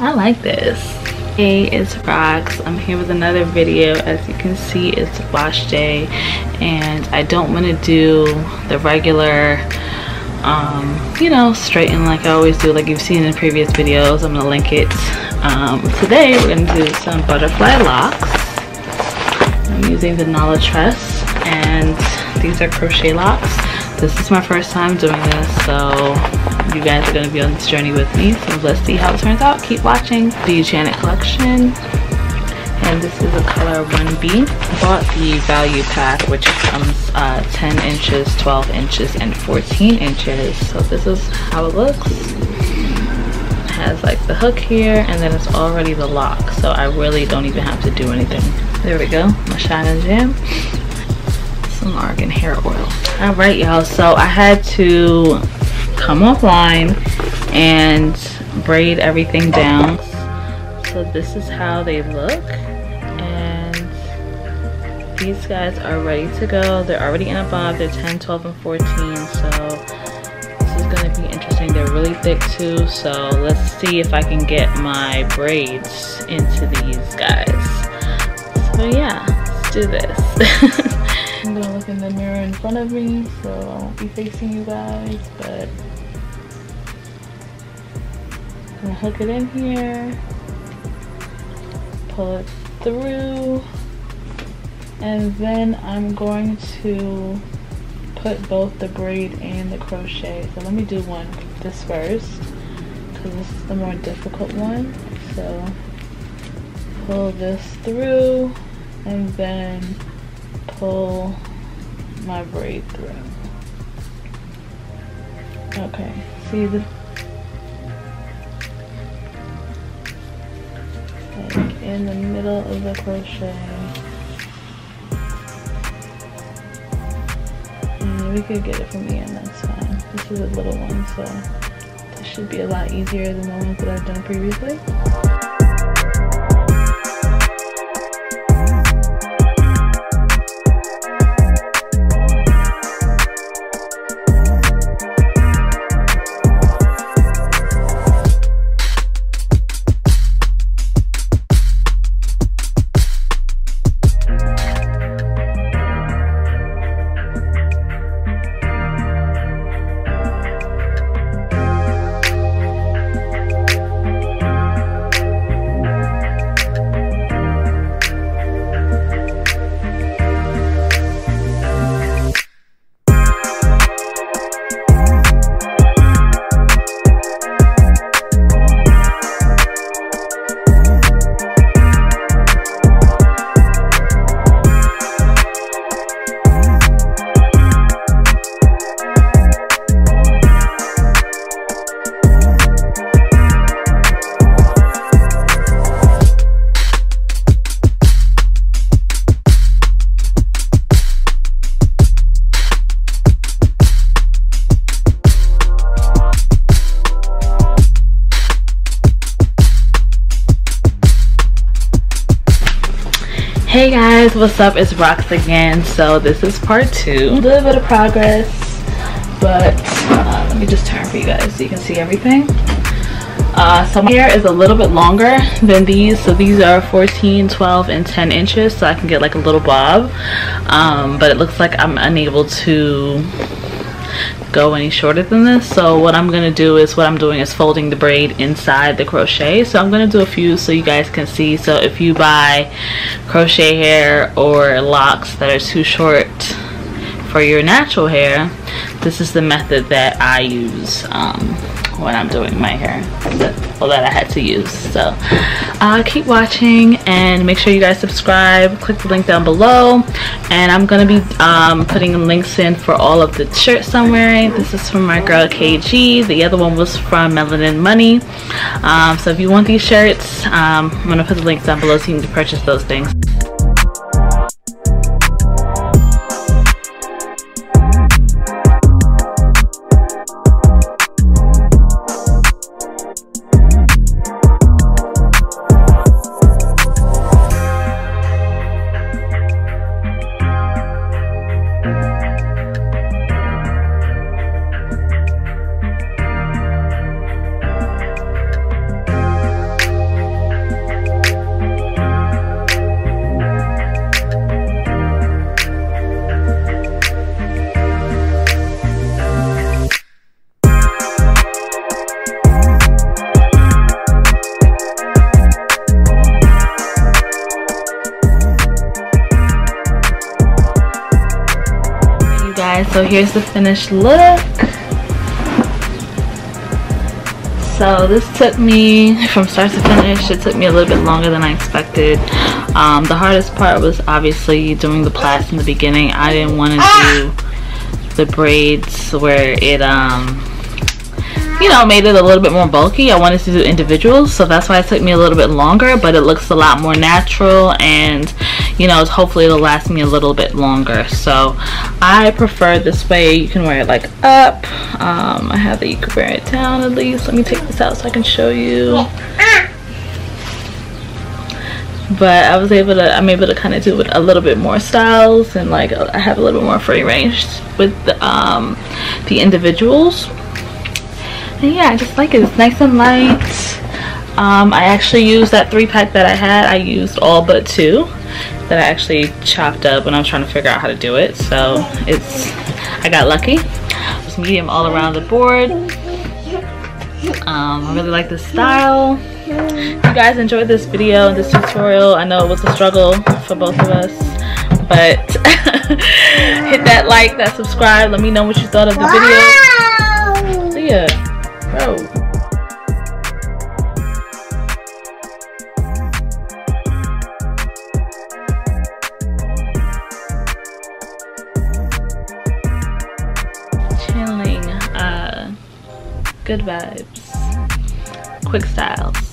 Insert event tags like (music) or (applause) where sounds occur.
I like this. Hey, it's Rox. I'm here with another video. As you can see, it's wash day and I don't want to do the regular um, you know, straighten like I always do, like you've seen in previous videos. I'm gonna link it. Um, today we're gonna do some butterfly locs. I'm using the Nala Tress and these are crochet locs. This is my first time doing this, so you guys are gonna be on this journey with me. So let's see how it turns out. Keep watching the Janet collection and this is a color 1B. I bought the value pack which comes uh, 10 inches, 12 inches, and 14 inches. So this is how it looks. It has like the hook here and then it's already the lock. So I really don't even have to do anything. There we go, my Shine n' Jam. Some argan hair oil. All right, y'all, so I had to come offline and braid everything down. So this is how they look. And these guys are ready to go. They're already in a bob. They're 10 12 and 14 so this is going to be interesting. They're really thick too. So let's see if i can get my braids into these guys. So yeah let's do this. (laughs) I'm gonna look in the mirror in front of me so i won't be facing you guys but Hook it in here. Pull it through. And then I'm going to put both the braid and the crochet. So let me do one this first because this is the more difficult one. So pull this through and then pull my braid through. Okay see the in the middle of the crochet mm, we could get it from end, that's fine. This is a little one, so this should be a lot easier than the ones that I've done previously. Hey guys what's up? It's Rox again. So this is part two. A little bit of progress but uh, let me just turn for you guys so you can see everything. Uh, so my hair is a little bit longer than these. So these are 14 12 and 10 inches so I can get like a little bob. Um, but it looks like I'm unable to go any shorter than this. So what I'm gonna do is what I'm doing is folding the braid inside the crochet. So I'm gonna do a few so you guys can see. So if you buy crochet hair or locks that are too short for your natural hair this is the method that I use um, when I'm doing my hair well that I had to use so. Uh, keep watching and make sure you guys subscribe click the link down below and I'm gonna be um, putting links in for all of the shirts I'm wearing. This is from my girl KG the other one was from Melanin Money. Um, so if you want these shirts um, I'm gonna put the links down below so you can purchase those things so here's the finished look. So this took me (laughs) from start to finish it took me a little bit longer than I expected. Um, the hardest part was obviously doing the plaits in the beginning. I didn't want to do the braids where it um you know made it a little bit more bulky. I wanted to do individuals so that's why it took me a little bit longer but it looks a lot more natural and you know hopefully it'll last me a little bit longer. So I prefer this way. You can wear it like up. Um, I have that you can wear it down at least. Let me take this out so I can show you. But I was able to I'm able to kind of do it a little bit more styles and like I have a little bit more free range with the, um, the individuals and yeah I just like it. It's nice and light. Um, I actually used that three pack that I had. I used all but two that I actually chopped up when I was trying to figure out how to do it. So it's I got lucky. It's medium all around the board. Um, I really like the style. If you guys enjoyed this video and this tutorial I know it was a struggle for both of us but (laughs) hit that like that subscribe. Let me know what you thought of the video. See ya Bro. Channeling uh, good vibes, quick styles.